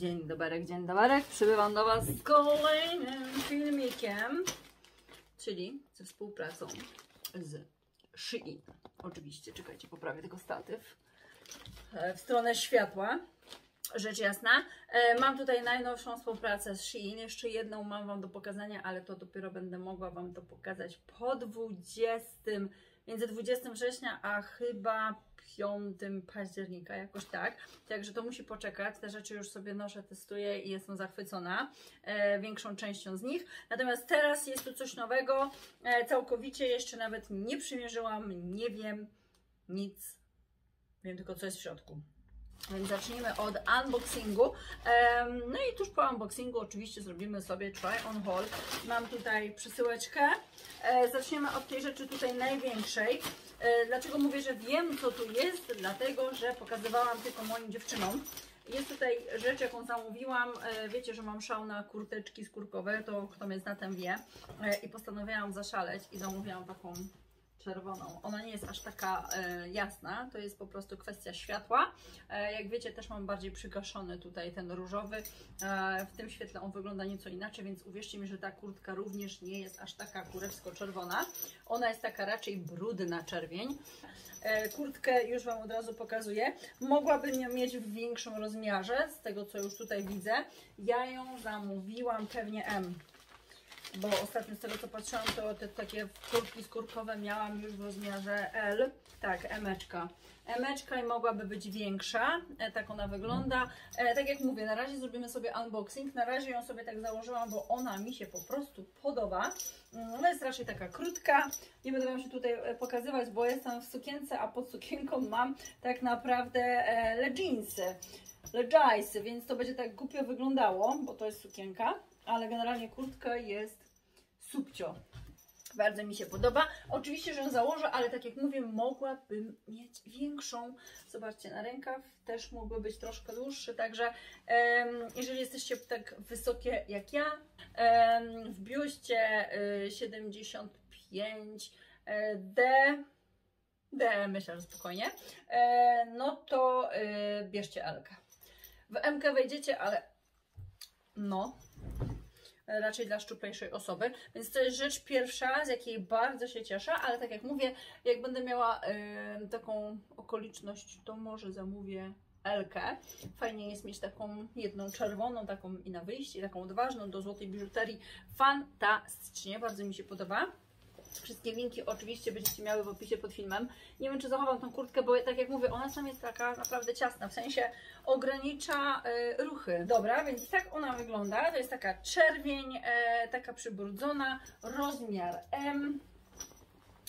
Dzień dobry, dzień dobry. Przybywam do Was z kolejnym filmikiem, czyli ze współpracą z Shein. Oczywiście, czekajcie, poprawię tylko statyw e, w stronę światła. Rzecz jasna. E, Mam tutaj najnowszą współpracę z Shein. Jeszcze jedną mam Wam do pokazania, ale to dopiero będę mogła Wam to pokazać po 20, między 20 września a chyba 5 października, jakoś tak. Także to musi poczekać. Te rzeczy już sobie noszę, testuję i jestem zachwycona e, większą częścią z nich. Natomiast teraz jest tu coś nowego. E, całkowicie jeszcze nawet nie przymierzyłam, nie wiem nic. Wiem tylko, co jest w środku. Więc zacznijmy od unboxingu. No i tuż po unboxingu oczywiście zrobimy sobie try on haul. Mam tutaj przesyłeczkę. E, Zaczniemy od tej rzeczy tutaj największej. E, Dlaczego mówię, że wiem co tu jest? Dlatego, że pokazywałam tylko moim dziewczynom. Jest tutaj rzecz, jaką zamówiłam. E, Wiecie, że mam szał na kurteczki skórkowe, to kto mnie zna, ten wie. I postanowiłam zaszaleć i zamówiłam taką czerwoną. Ona nie jest aż taka e, jasna, to jest po prostu kwestia światła. E, jak wiecie, też mam bardziej przygaszony tutaj ten różowy. E, w tym świetle on wygląda nieco inaczej, więc uwierzcie mi, że ta kurtka również nie jest aż taka kurewsko-czerwona. Ona jest taka raczej brudna czerwień. E, kurtkę już Wam od razu pokazuję. Mogłabym ją mieć w większym rozmiarze, z tego co już tutaj widzę. Ja ją zamówiłam pewnie M bo ostatnio z tego co patrzyłam, to te takie kurtki skórkowe miałam już w rozmiarze L. Tak, emeczka. Emeczka i mogłaby być większa. E, tak ona wygląda. E, tak jak mówię, na razie zrobimy sobie unboxing. Na razie ją sobie tak założyłam, bo ona mi się po prostu podoba. Mm, Ona jest raczej taka krótka. Nie będę Wam się tutaj e, pokazywać, bo jestem w sukience, a pod sukienką mam tak naprawdę e, leginsy. Leginsy, więc to będzie tak głupio wyglądało, bo to jest sukienka ale generalnie kurtka jest subcio. Bardzo mi się podoba. Oczywiście, że ją założę, ale tak jak mówię, mogłabym mieć większą. Zobaczcie, na rękaw też mógłby być troszkę dłuższy, także em, jeżeli jesteście tak wysokie jak ja, em, w biuście y, 75 e, D, D myślę, że spokojnie, e, no to y, bierzcie Elkę. W MK wejdziecie, ale no, raczej dla szczuplejszej osoby. Więc to jest rzecz pierwsza, z jakiej bardzo się cieszę, ale tak jak mówię, jak będę miała y, taką okoliczność, to może zamówię Elkę. Fajnie jest mieć taką jedną czerwoną, taką i na wyjście, taką odważną do złotej biżuterii. Fantastycznie, bardzo mi się podoba. Wszystkie linki oczywiście będziecie miały w opisie pod filmem. Nie wiem, czy zachowam tą kurtkę, bo tak jak mówię, ona sam jest taka naprawdę ciasna, w sensie ogranicza y, ruchy. Dobra, więc tak ona wygląda. To jest taka czerwień, e, taka przybrudzona, rozmiar M.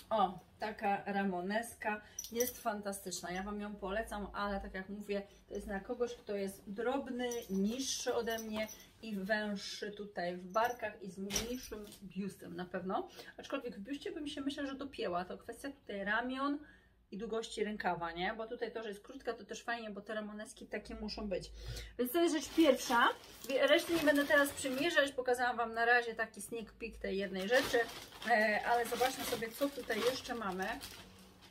O, taka ramoneska jest fantastyczna. Ja Wam ją polecam, ale tak jak mówię, to jest na kogoś, kto jest drobny, niższy ode mnie i węższy tutaj w barkach i z mniejszym biustem na pewno. Aczkolwiek w biuście bym się myślę, że dopięła. To kwestia tutaj ramion i długości rękawa, nie? Bo tutaj to, że jest krótka, to też fajnie, bo te ramoneski takie muszą być. Więc to jest rzecz pierwsza. Reszty nie będę teraz przymierzać. Pokazałam Wam na razie taki sneak peek tej jednej rzeczy, e, ale zobaczmy sobie, co tutaj jeszcze mamy.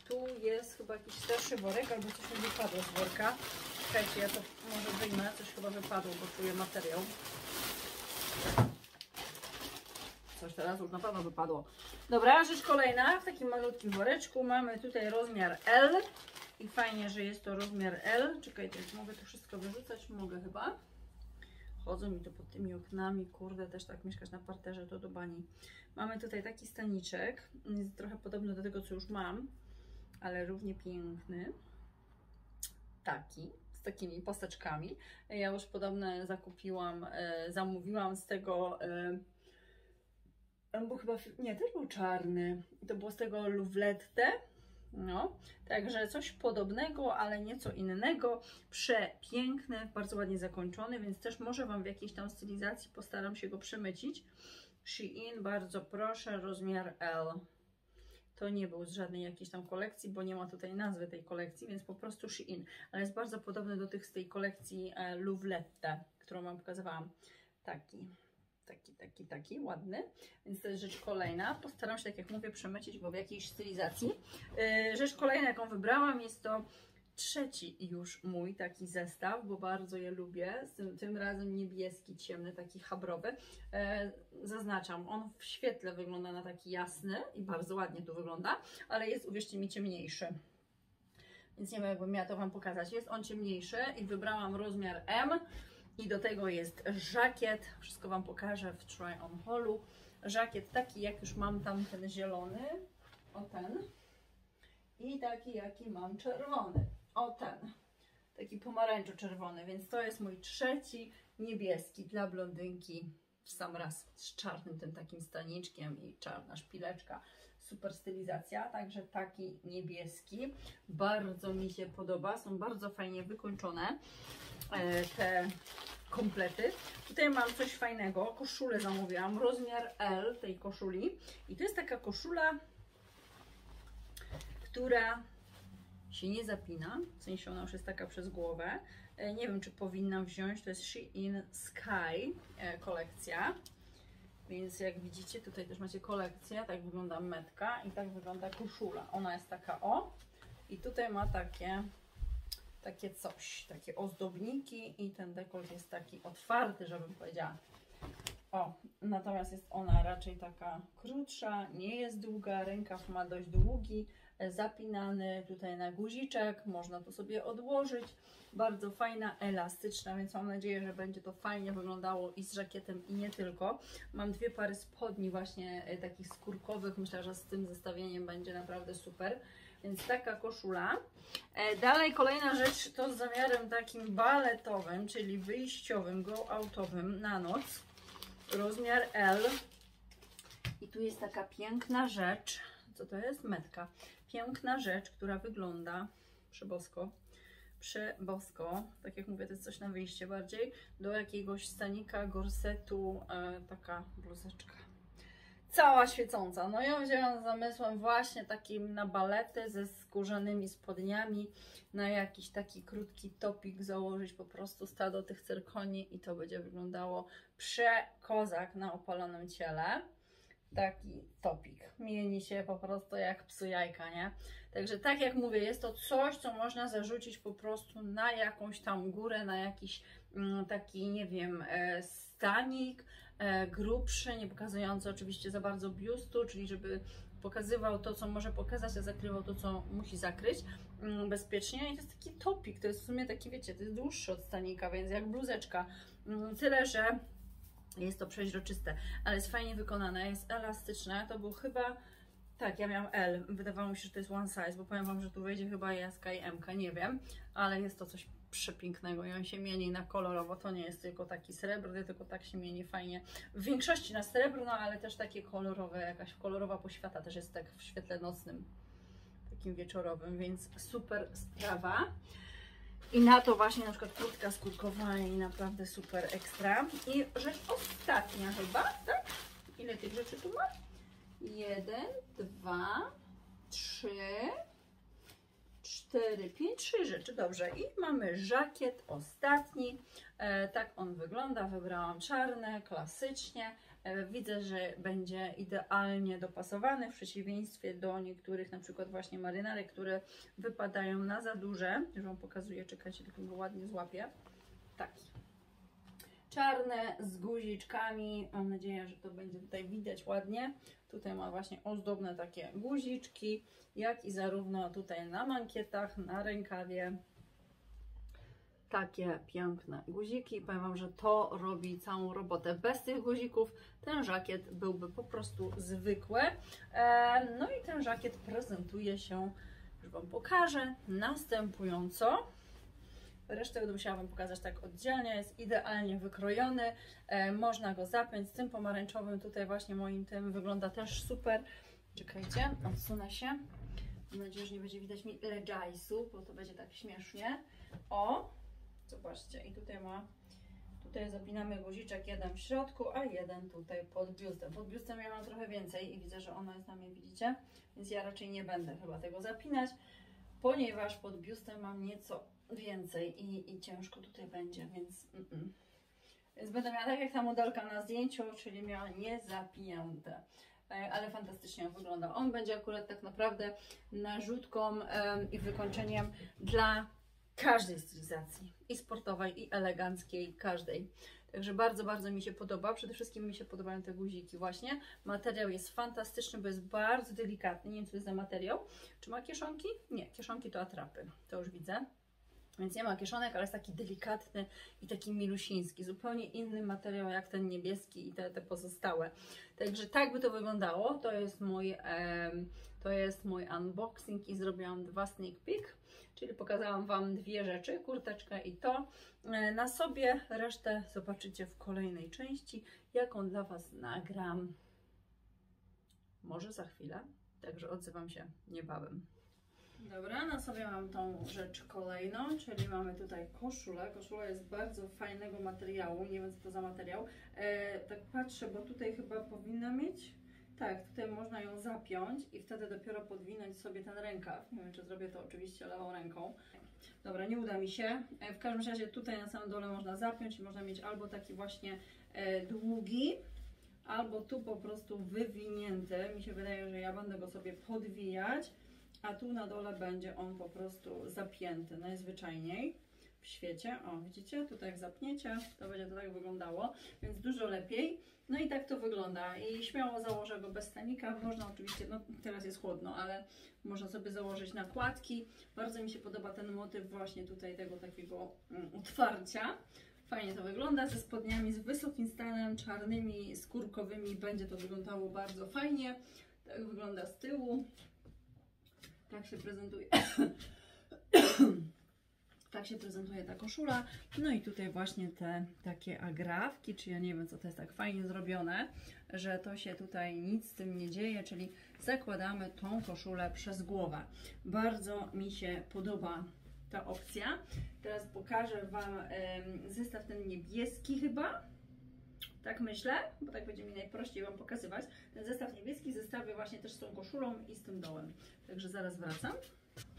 Tu jest chyba jakiś starszy worek, albo coś mi wypadło z worka. Czekajcie, ja to może wyjmę. Coś chyba wypadło, bo czuję materiał. Coś teraz już na pewno wypadło. Dobra, rzecz kolejna. W takim malutkim woreczku mamy tutaj rozmiar L. I fajnie, że jest to rozmiar L. Czekajcie, mogę to wszystko wyrzucać? Mogę chyba. Chodzą mi to pod tymi oknami, kurde, też tak mieszkać na parterze, to do bani. Mamy tutaj taki staniczek, jest trochę podobny do tego, co już mam, ale równie piękny. Taki, z takimi posteczkami. Ja już podobne zakupiłam, e, zamówiłam z tego, e, on był chyba, nie, też był czarny. To było z tego Louvlette. No, także coś podobnego, ale nieco innego. Przepiękny, bardzo ładnie zakończony, więc też może Wam w jakiejś tam stylizacji postaram się go przemycić. Shein, bardzo proszę, rozmiar L. To nie był z żadnej jakiejś tam kolekcji, bo nie ma tutaj nazwy tej kolekcji, więc po prostu Shein. Ale jest bardzo podobny do tych z tej kolekcji e, Louvlette, którą Wam pokazywałam. Taki, taki, taki, taki, ładny. Więc to jest rzecz kolejna. Postaram się, tak jak mówię, przemycić go w jakiejś stylizacji. E, rzecz kolejna, jaką wybrałam, jest to trzeci już mój taki zestaw, bo bardzo je lubię. Tym, razem niebieski, ciemny, taki habrowy. E, zaznaczam, on w świetle wygląda na taki jasny i bardzo ładnie tu wygląda, ale jest, uwierzcie mi, ciemniejszy. Więc nie wiem, jakbym miała to Wam pokazać. Jest on ciemniejszy i wybrałam rozmiar M. I do tego jest żakiet. Wszystko Wam pokażę w try on holu. Żakiet taki, jak już mam tam ten zielony. O ten. I taki, jaki mam czerwony. O ten. Taki pomarańczo-czerwony. Więc to jest mój trzeci niebieski dla blondynki sam raz z czarnym tym takim staniczkiem i czarna szpileczka. Super stylizacja, także taki niebieski. Bardzo mi się podoba, są bardzo fajnie wykończone e, te komplety. Tutaj mam coś fajnego, koszulę zamówiłam, rozmiar L tej koszuli i to jest taka koszula, która się nie zapina, w sensie ona już jest taka przez głowę. E, Nie wiem, czy powinnam wziąć, to jest Shein Sky e, kolekcja. Więc jak widzicie, tutaj też macie kolekcję, tak wygląda metka i tak wygląda koszula. Ona jest taka o i tutaj ma takie, takie coś, takie ozdobniki i ten dekolt jest taki otwarty, żebym powiedziała. O, natomiast jest ona raczej taka krótsza, nie jest długa, rękaw ma dość długi, zapinany tutaj na guziczek, można to sobie odłożyć. Bardzo fajna, elastyczna, więc mam nadzieję, że będzie to fajnie wyglądało i z żakietem i nie tylko. Mam dwie pary spodni właśnie e, takich skórkowych, myślę, że z tym zestawieniem będzie naprawdę super. Więc taka koszula. E, Dalej kolejna rzecz to z zamiarem takim baletowym, czyli wyjściowym, go-outowym na noc. Rozmiar L. I tu jest taka piękna rzecz. Co to jest? Metka. Piękna rzecz, która wygląda przebosko. Przebosko. Tak jak mówię, to jest coś na wyjście bardziej. Do jakiegoś stanika, gorsetu. E, taka bluzeczka cała świecąca. No ją wzięłam z zamysłem właśnie takim na balety ze skórzanymi spodniami, na jakiś taki krótki topik założyć po prostu stado tych cyrkoni i to będzie wyglądało przekozak na opalonym ciele. Taki topik. Mieni się po prostu jak psu jajka, nie? Także tak jak mówię, jest to coś, co można zarzucić po prostu na jakąś tam górę, na jakiś mm, taki, nie wiem, e, stanik, e, grubszy, nie pokazujący oczywiście za bardzo biustu, czyli żeby pokazywał to, co może pokazać, a zakrywał to, co musi zakryć mm, bezpiecznie. I to jest taki topik, to jest w sumie taki, wiecie, to jest dłuższy od stanika, więc jak bluzeczka. Mm, Tyle, że jest to przeźroczyste, ale jest fajnie wykonane, jest elastyczne. To był chyba, tak, ja miałam L, wydawało mi się, że to jest one size, bo powiem Wam, że tu wejdzie chyba JSK i MK, nie wiem, ale jest to coś przepięknego i on się mieni na kolorowo, to nie jest tylko taki srebrny, tylko tak się mieni fajnie. W większości na srebrno, ale też takie kolorowe, jakaś kolorowa poświata też jest tak w świetle nocnym, takim wieczorowym, więc super sprawa. I na to właśnie na przykład kurtka skórkowa i naprawdę super ekstra. I rzecz ostatnia chyba, tak? Ile tych rzeczy tu ma? Jeden, dwa, trzy, cztery, pięć, trzy rzeczy, dobrze. I mamy żakiet ostatni. E, tak on wygląda. Wybrałam czarne, klasycznie. E, widzę, że będzie idealnie dopasowany w przeciwieństwie do niektórych, na przykład właśnie marynarek, które wypadają na za duże. Już Wam pokazuję, czekajcie, tylko go ładnie złapię. Taki. Czarne z guziczkami. Mam nadzieję, że to będzie tutaj widać ładnie. Tutaj ma właśnie ozdobne takie guziczki, jak i zarówno tutaj na mankietach, na rękawie. Takie piękne guziki. Powiem Wam, że to robi całą robotę. Bez tych guzików ten żakiet byłby po prostu zwykły. E, No i ten żakiet prezentuje się, już Wam pokażę, następująco. Resztę będę musiała Wam pokazać tak oddzielnie. Jest idealnie wykrojony. E, można go zapiąć z tym pomarańczowym. Tutaj właśnie moim tym wygląda też super. Czekajcie, odsunę się. Mam nadzieję, że nie będzie widać mi legajsu, bo to będzie tak śmiesznie. O, zobaczcie. I tutaj ma Tutaj zapinamy guziczek jeden w środku, a jeden tutaj pod biustem. Pod biustem ja mam trochę więcej i widzę, że ona jest na mnie, widzicie? Więc ja raczej nie będę chyba tego zapinać, ponieważ pod biustem mam nieco więcej i, i ciężko tutaj będzie, więc... Mm -mm. Więc będę miała tak jak ta modelka na zdjęciu, czyli miała niezapięte. E, ale fantastycznie wygląda. On będzie akurat tak naprawdę narzutką i wykończeniem dla każdej stylizacji. I sportowej, i eleganckiej, każdej. Także bardzo, bardzo mi się podoba. Przede wszystkim mi się podobają te guziki właśnie. Materiał jest fantastyczny, bo jest bardzo delikatny. Nie wiem, co to jest za materiał. Czy ma kieszonki? Nie, kieszonki to atrapy. To już widzę. Więc nie ma kieszonek, ale jest taki delikatny i taki milusiński. Zupełnie inny materiał jak ten niebieski i te, te pozostałe. Także tak by to wyglądało. To jest mój, to jest mój unboxing i zrobiłam dwa sneak peek. Czyli pokazałam Wam dwie rzeczy, kurteczkę i to. E, na sobie resztę zobaczycie w kolejnej części, jaką dla Was nagram. Może za chwilę. Także odzywam się niebawem. Dobra, na sobie mam tą rzecz kolejną, czyli mamy tutaj koszulę. Koszula jest bardzo fajnego materiału, nie wiem co to za materiał. E, tak patrzę, bo tutaj chyba powinna mieć, tak, tutaj można ją zapiąć i wtedy dopiero podwinąć sobie ten rękaw. Nie wiem, czy zrobię to oczywiście lewą ręką. Dobra, nie uda mi się. E, w każdym razie tutaj na samym dole można zapiąć i można mieć albo taki właśnie e, długi, albo tu po prostu wywinięty. Mi się wydaje, że ja będę go sobie podwijać a tu na dole będzie on po prostu zapięty najzwyczajniej w świecie. O, widzicie? Tutaj jak zapniecie, to będzie to tak wyglądało, więc dużo lepiej. No i tak to wygląda i śmiało założę go bez stanika. Można oczywiście, no teraz jest chłodno, ale można sobie założyć nakładki. Bardzo mi się podoba ten motyw właśnie tutaj tego takiego um, otwarcia. Fajnie to wygląda, ze spodniami z wysokim stanem, czarnymi, skórkowymi będzie to wyglądało bardzo fajnie. Tak wygląda z tyłu. Tak się prezentuje. tak się prezentuje ta koszula. No i tutaj właśnie te takie agrafki, czy ja nie wiem co to jest tak fajnie zrobione, że to się tutaj nic z tym nie dzieje, czyli zakładamy tą koszulę przez głowę. Bardzo mi się podoba ta opcja. Teraz pokażę Wam zestaw ten niebieski chyba. Tak myślę, bo tak będzie mi najprościej Wam pokazywać. Ten zestaw niebieski zestawię właśnie też z tą koszulą i z tym dołem. Także zaraz wracam.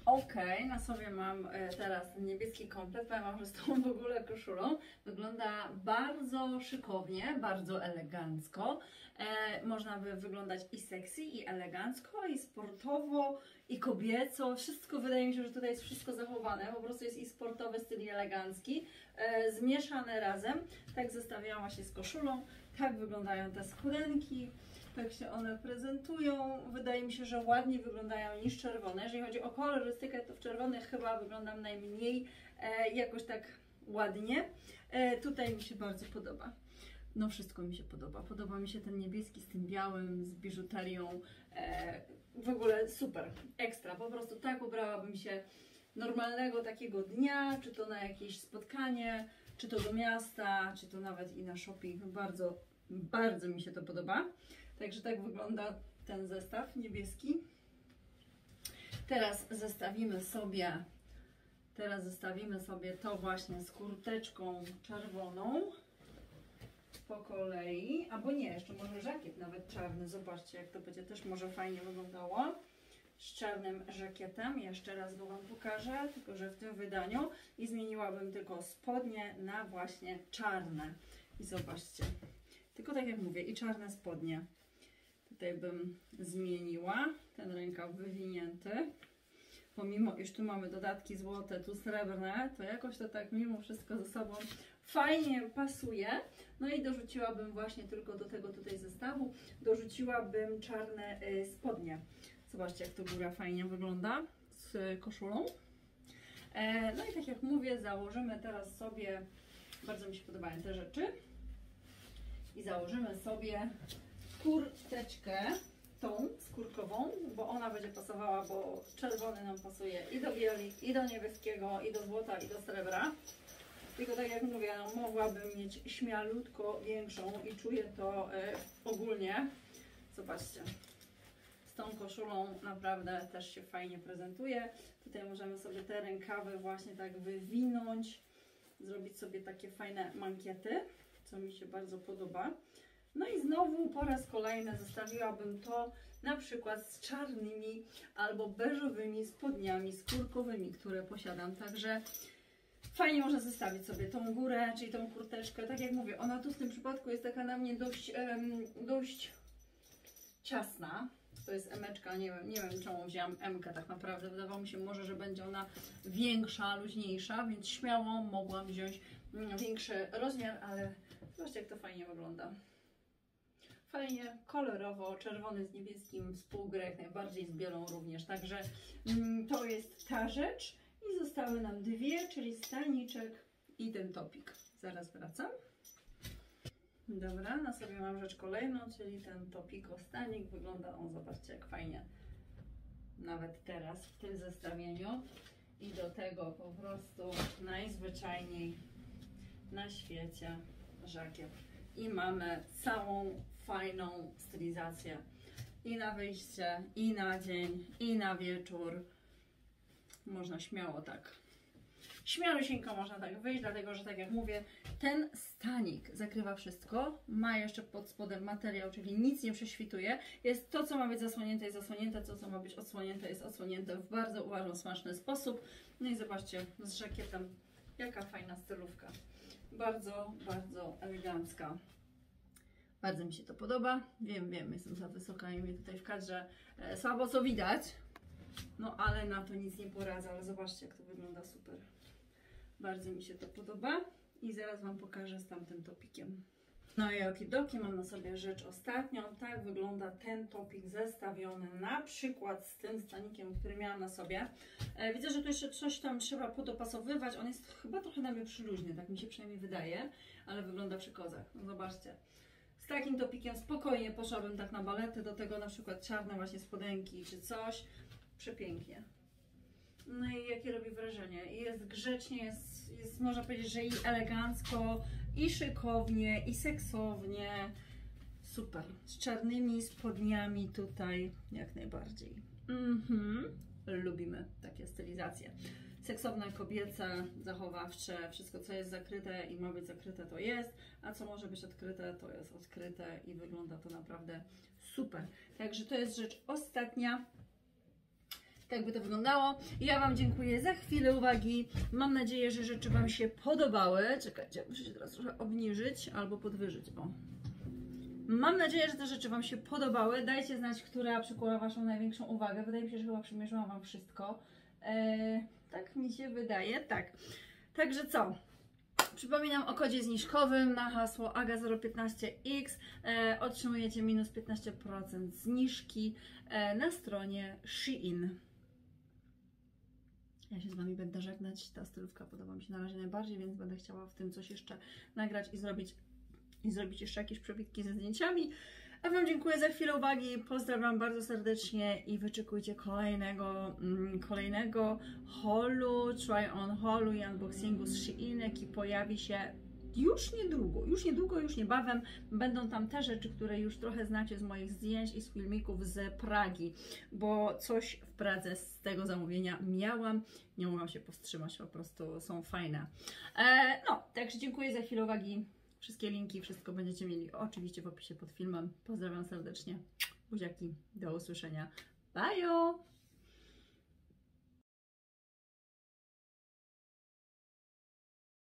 Ok, na sobie mam e, teraz niebieski komplet. Powiem Wam, że z tą w ogóle koszulą wygląda bardzo szykownie, bardzo elegancko. E, można by wyglądać i sexy, i elegancko, i sportowo, i kobieco. Wszystko wydaje mi się, że tutaj jest wszystko zachowane. Po prostu jest i sportowy styl, i elegancki. E, zmieszane razem. Tak zestawiałam właśnie z koszulą. Tak wyglądają te skórynki. Tak się one prezentują. Wydaje mi się, że ładniej wyglądają niż czerwone. Jeżeli chodzi o kolorystykę, to w czerwonych chyba wyglądam najmniej e, jakoś tak ładnie. E, tutaj mi się bardzo podoba. No wszystko mi się podoba. Podoba mi się ten niebieski z tym białym, z biżuterią. E, w ogóle super, ekstra. Po prostu tak ubrałabym się normalnego takiego dnia, czy to na jakieś spotkanie, czy to do miasta, czy to nawet i na shopping. Bardzo, bardzo mi się to podoba. Także tak wygląda ten zestaw niebieski. Teraz zestawimy sobie teraz zestawimy sobie to właśnie z kurteczką czerwoną. Po kolei, albo nie, jeszcze może żakiet nawet czarny, zobaczcie jak to będzie. Też może fajnie wyglądało. Z czarnym żakietem, jeszcze raz go Wam pokażę, tylko że w tym wydaniu. I zmieniłabym tylko spodnie na właśnie czarne. I zobaczcie, tylko tak jak mówię i czarne spodnie tutaj bym zmieniła. Ten rękaw wywinięty. Pomimo, iż tu mamy dodatki złote, tu srebrne, to jakoś to tak mimo wszystko ze sobą fajnie pasuje. No i dorzuciłabym właśnie tylko do tego tutaj zestawu, dorzuciłabym czarne y, spodnie. Zobaczcie, jak to góra fajnie wygląda z koszulą. E, no i tak jak mówię, założymy teraz sobie, bardzo mi się podobają te rzeczy, i założymy sobie kurteczkę, tą skórkową, bo ona będzie pasowała, bo czerwony nam pasuje i do bieli, i do niebieskiego, i do złota, i do srebra. Tylko tak jak mówię, no, mogłabym mieć śmialutko większą i czuję to y, ogólnie. Zobaczcie. Z tą koszulą naprawdę też się fajnie prezentuje. Tutaj możemy sobie te rękawy właśnie tak wywinąć zrobić sobie takie fajne mankiety, co mi się bardzo podoba. No i znowu po raz kolejny zostawiłabym to na przykład z czarnymi albo beżowymi spodniami skórkowymi, które posiadam. Także fajnie można zestawić sobie tą górę, czyli tą kurteczkę. Tak jak mówię, ona tu w tym przypadku jest taka na mnie dość, dość ciasna. To jest emeczka, nie wiem, nie wiem czemu wzięłam emkę tak naprawdę. Wydawało mi się może, że będzie ona większa, luźniejsza, więc śmiało mogłam wziąć mm, większy rozmiar, ale zobaczcie jak to fajnie wygląda. Fajnie, kolorowo, czerwony z niebieskim, współgra jak najbardziej z bielą również. Także mm, to jest ta rzecz. I zostały nam dwie, czyli staniczek i ten topik. Zaraz wracam. Dobra, na sobie mam rzecz kolejną, czyli ten topiko stanik. Wygląda on, zobaczcie jak fajnie. Nawet teraz w tym zestawieniu. I do tego po prostu najzwyczajniej na świecie żakiet. I mamy całą fajną stylizację. I na wyjście, i na dzień, i na wieczór. Można śmiało tak. Śmialusieńko można tak wyjść, dlatego że tak jak mówię, ten stanik zakrywa wszystko, ma jeszcze pod spodem materiał, czyli nic nie prześwituje. Jest to, co ma być zasłonięte, jest zasłonięte, to, co ma być odsłonięte, jest odsłonięte w bardzo, uważam, smaczny sposób. No i zobaczcie, z żakietem, jaka fajna stylówka. Bardzo, bardzo elegancka. Bardzo mi się to podoba. Wiem, wiem, jestem za wysoka i mnie tutaj w kadrze e, słabo co widać. No ale na to nic nie poradzę, ale zobaczcie jak to wygląda super. Bardzo mi się to podoba i zaraz Wam pokażę z tamtym topikiem. No i okidoki, mam na sobie rzecz ostatnią. Tak wygląda ten topik zestawiony na przykład z tym stanikiem, który miałam na sobie. E, widzę, że tu jeszcze coś tam trzeba podopasowywać. On jest chyba trochę na mnie przyluźny, tak mi się przynajmniej wydaje, ale wygląda przy kozach. No zobaczcie. Z takim topikiem spokojnie poszłabym tak na balety, do tego na przykład czarne właśnie spodenki czy coś. Przepięknie. No i jakie robi wrażenie. Jest grzecznie, jest, jest można powiedzieć, że i elegancko, i szykownie, i seksownie. Super. Z czarnymi spodniami tutaj jak najbardziej. Mhm. Lubimy takie stylizacje. Seksowne, kobiece, zachowawcze, wszystko co jest zakryte i ma być zakryte to jest, a co może być odkryte to jest odkryte i wygląda to naprawdę super. Także to jest rzecz ostatnia. Tak by to wyglądało. Ja Wam dziękuję za chwilę uwagi. Mam nadzieję, że rzeczy Wam się podobały. Czekajcie, muszę się teraz trochę obniżyć albo podwyżyć. O. Mam nadzieję, że te rzeczy Wam się podobały. Dajcie znać, która przykuła Waszą największą uwagę. Wydaje mi się, że chyba przymierzyłam Wam wszystko. Eee, tak mi się wydaje, tak. Także co? Przypominam o kodzie zniżkowym na hasło AGA015X e, otrzymujecie minus 15% zniżki e, na stronie Shein. Ja się z Wami będę żegnać. Ta stylówka podoba mi się na razie najbardziej, więc będę chciała w tym coś jeszcze nagrać i zrobić, i zrobić jeszcze jakieś przebitki ze zdjęciami. A Wam dziękuję za chwilę uwagi, pozdrawiam bardzo serdecznie i wyczekujcie kolejnego, mm, kolejnego holu, try on holu i unboxingu z Shein, jaki pojawi się już niedługo, już niedługo, już niebawem będą tam te rzeczy, które już trochę znacie z moich zdjęć i z filmików z Pragi, bo coś w Pradze z tego zamówienia miałam, nie mogłam się powstrzymać, po prostu są fajne. E, no, także dziękuję za chwilę uwagi. Wszystkie linki, wszystko będziecie mieli oczywiście w opisie pod filmem. Pozdrawiam serdecznie. Buziaki, do usłyszenia. Bye!